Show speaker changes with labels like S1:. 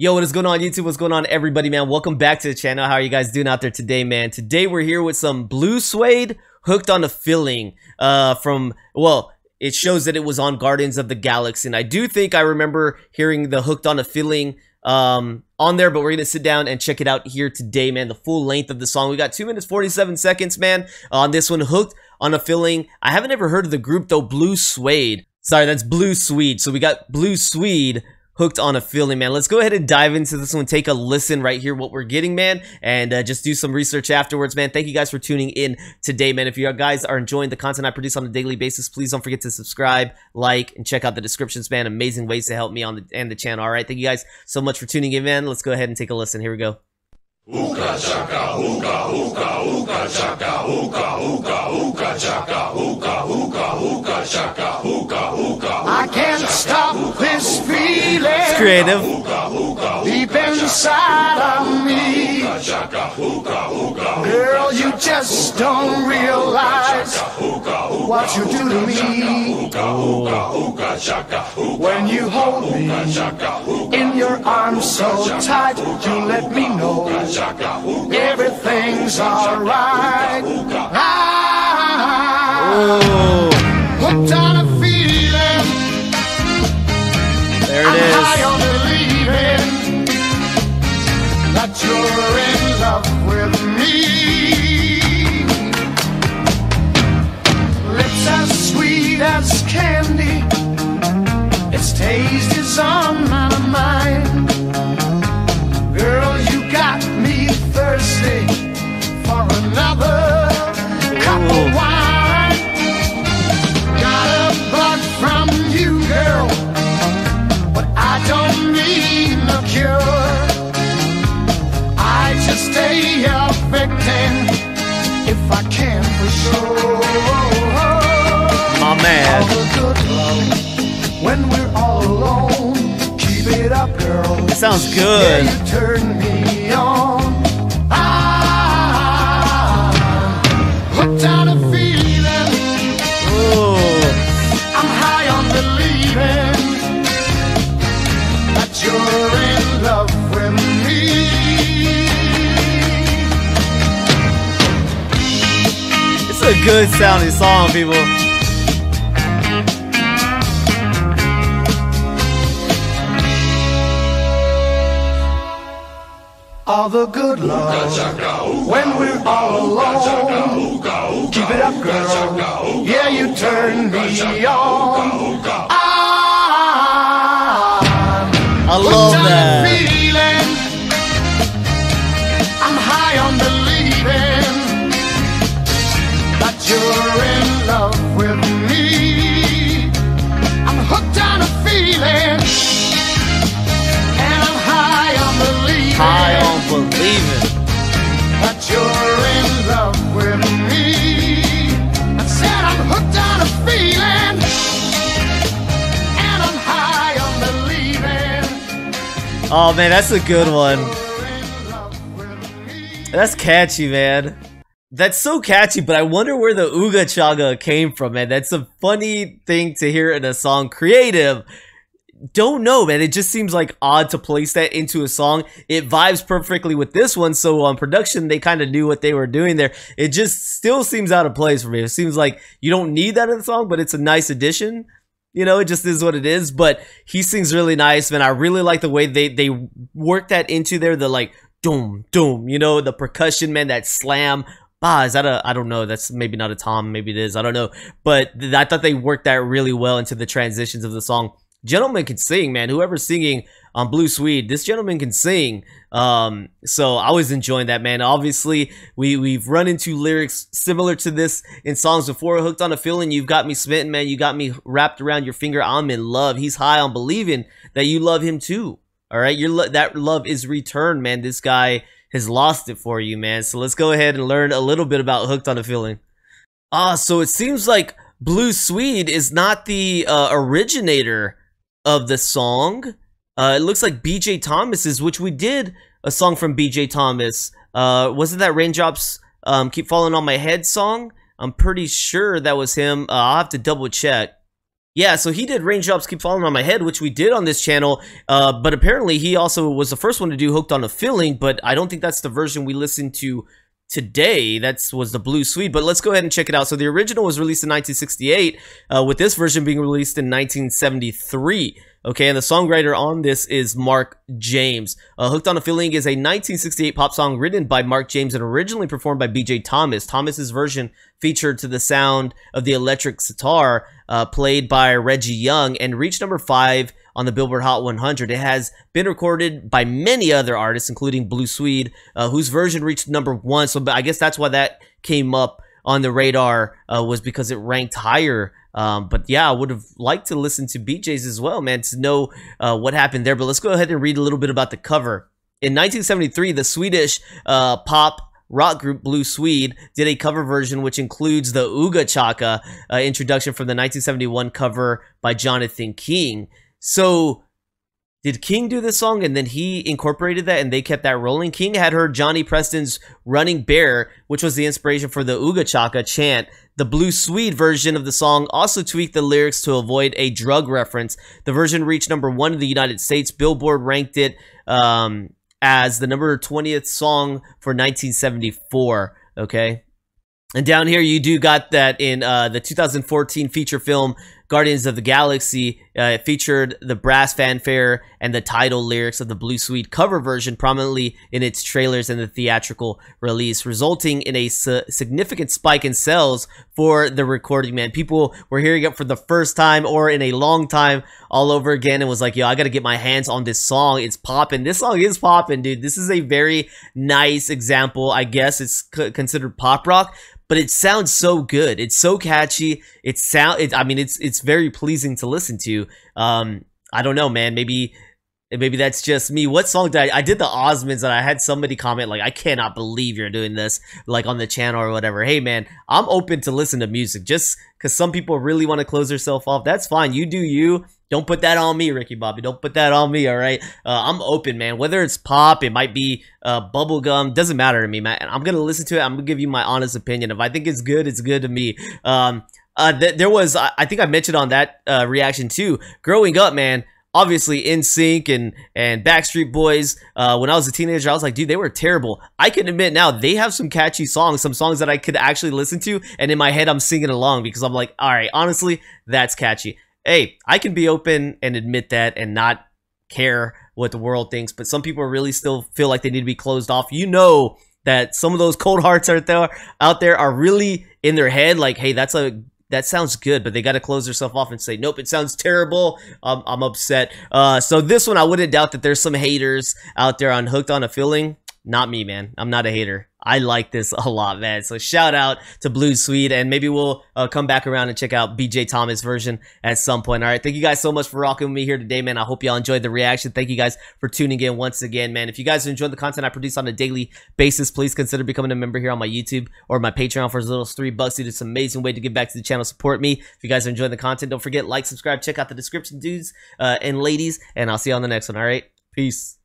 S1: Yo, what is going on YouTube? What's going on everybody, man? Welcome back to the channel. How are you guys doing out there today, man? Today we're here with some Blue Suede hooked on a feeling uh from well, it shows that it was on Guardians of the Galaxy. And I do think I remember hearing the hooked on a feeling um on there, but we're gonna sit down and check it out here today, man. The full length of the song. We got two minutes 47 seconds, man, on this one, hooked on a feeling. I haven't ever heard of the group though, Blue Suede. Sorry, that's Blue Swede. So we got Blue Swede hooked on a feeling, man. Let's go ahead and dive into this one. Take a listen right here, what we're getting, man, and uh, just do some research afterwards, man. Thank you guys for tuning in today, man. If you guys are enjoying the content I produce on a daily basis, please don't forget to subscribe, like, and check out the descriptions, man. Amazing ways to help me on the and the channel. All right, thank you guys so much for tuning in, man. Let's go ahead and take a listen. Here we go.
S2: Ooka chaka, ooka, ooka, ooka chaka, ooka, ooka, ooka chaka, ooka, ooka, ooka chaka, ooka, ooka.
S3: I can't stop this feeling
S1: Creative.
S3: deep inside of me.
S2: Chaka, ooka, ooka,
S3: Girl, you just don't realize what you do to me
S2: ooka chaka,
S3: when you hold me in your arms so tight. You let me know
S2: chaka, ooka.
S3: Everything's alright. I'm
S1: Oh,
S3: hooked on a feeling.
S1: there
S3: I'm
S1: it
S3: high on believing that you're in love with me. Lips as sweet as candy, its taste is on my mind. Me thirsty for another cup of wine. Got a bug from you, girl but I don't need no cure. I just stay a victim if I can for sure.
S1: My man.
S3: the good love when we're all alone. Keep it up, girl.
S1: It sounds
S3: Yeah,
S1: good.
S3: you
S1: good sounding song, people.
S3: All the good love when we're all alone. Keep it up, girl. Yeah, you turn me on. Feeling, and I'm high on believing
S1: High on believing.
S3: that you're in love with me. I said I'm hooked on a feeling, and I'm high on believing.
S1: Oh man, that's a good one.
S3: you're in love with me.
S1: That's catchy, man. That's so catchy, but I wonder where the Ooga Chaga came from, man. That's a funny thing to hear in a song. Creative. Don't know, man. It just seems like odd to place that into a song. It vibes perfectly with this one, so on production, they kind of knew what they were doing there. It just still seems out of place for me. It seems like you don't need that in the song, but it's a nice addition. You know, it just is what it is. But he sings really nice, man. I really like the way they they work that into there. The like doom doom, you know, the percussion, man. That slam. Ah, is that a? I don't know. That's maybe not a tom. Maybe it is. I don't know. But I thought they worked that really well into the transitions of the song. Gentleman can sing, man. Whoever's singing on Blue Swede, this gentleman can sing. Um, so I was enjoying that, man. Obviously, we we've run into lyrics similar to this in songs before. Hooked on a feeling, you've got me smitten, man. You got me wrapped around your finger. I'm in love. He's high on believing that you love him too. All right, your lo- that love is returned, man. This guy has lost it for you, man. So let's go ahead and learn a little bit about hooked on a feeling. Ah, so it seems like Blue Swede is not the uh, originator of the song. Uh, it looks like BJ Thomas's, which we did a song from BJ Thomas. Uh, wasn't that Raindrops um, Keep Falling on My Head song? I'm pretty sure that was him. Uh, I'll have to double check. Yeah, so he did Raindrops Keep Falling on My Head, which we did on this channel. Uh, but apparently he also was the first one to do Hooked on a Feeling, but I don't think that's the version we listened to today. That's was the Blue Suite, but let's go ahead and check it out. So the original was released in 1968, uh, with this version being released in 1973. Okay, and the songwriter on this is Mark James. Uh, Hooked on a Feeling is a 1968 pop song written by Mark James and originally performed by BJ Thomas. Thomas's version featured to the sound of the electric sitar uh, played by Reggie Young and reached number five on the Billboard Hot 100. It has been recorded by many other artists, including Blue Swede, uh, whose version reached number one. So I guess that's why that came up on the radar uh, was because it ranked higher. Um, but yeah, I would have liked to listen to BJ's as well, man, to know uh, what happened there. But let's go ahead and read a little bit about the cover. In 1973, the Swedish uh, pop rock group Blue Swede did a cover version which includes the Ooga Chaka uh, introduction from the 1971 cover by Jonathan King. So did King do this song and then he incorporated that and they kept that rolling? King had heard Johnny Preston's Running Bear, which was the inspiration for the Ooga Chaka chant. The Blue Swede version of the song also tweaked the lyrics to avoid a drug reference. The version reached number one in the United States. Billboard ranked it um, as the number 20th song for 1974. Okay. And down here, you do got that in uh, the 2014 feature film Guardians of the Galaxy. Uh, featured the brass fanfare and the title lyrics of the Blue Swede cover version prominently in its trailers and the theatrical release, resulting in a su- significant spike in sales for the recording. Man, people were hearing it for the first time or in a long time all over again and was like, yo, I gotta get my hands on this song. It's popping. This song is popping, dude. This is a very nice example. I guess it's c- considered pop rock, but it sounds so good. It's so catchy. It sound. It, I mean, it's it's very pleasing to listen to. Um, I don't know, man. Maybe maybe that's just me. What song did I? I did the Osmonds, and I had somebody comment like, "I cannot believe you're doing this," like on the channel or whatever. Hey, man, I'm open to listen to music. Just because some people really want to close themselves off, that's fine. You do you. Don't put that on me, Ricky Bobby. Don't put that on me, all right? Uh, I'm open, man. Whether it's pop, it might be uh, bubblegum, doesn't matter to me, man. I'm going to listen to it. I'm going to give you my honest opinion. If I think it's good, it's good to me. Um, uh, th- there was, I think I mentioned on that uh, reaction too. Growing up, man, obviously NSYNC and and Backstreet Boys. Uh, when I was a teenager, I was like, dude, they were terrible. I can admit now they have some catchy songs, some songs that I could actually listen to, and in my head I'm singing along because I'm like, all right, honestly, that's catchy hey, I can be open and admit that and not care what the world thinks, but some people really still feel like they need to be closed off. You know that some of those cold hearts out there out there are really in their head like, hey, that's a that sounds good, but they got to close themselves off and say, nope, it sounds terrible. Um, I'm upset. Uh, so this one, I wouldn't doubt that there's some haters out there on Hooked on a Feeling. Not me, man. I'm not a hater. I like this a lot, man. So shout out to Blue Swede, and maybe we'll uh, come back around and check out BJ Thomas version at some point. All right, thank you guys so much for rocking with me here today, man. I hope y'all enjoyed the reaction. Thank you guys for tuning in once again, man. If you guys enjoyed the content I produce on a daily basis, please consider becoming a member here on my YouTube or my Patreon for as little as three bucks. It's an amazing way to give back to the channel, support me. If you guys are enjoying the content, don't forget like, subscribe, check out the description, dudes uh, and ladies, and I'll see you on the next one. All right, peace.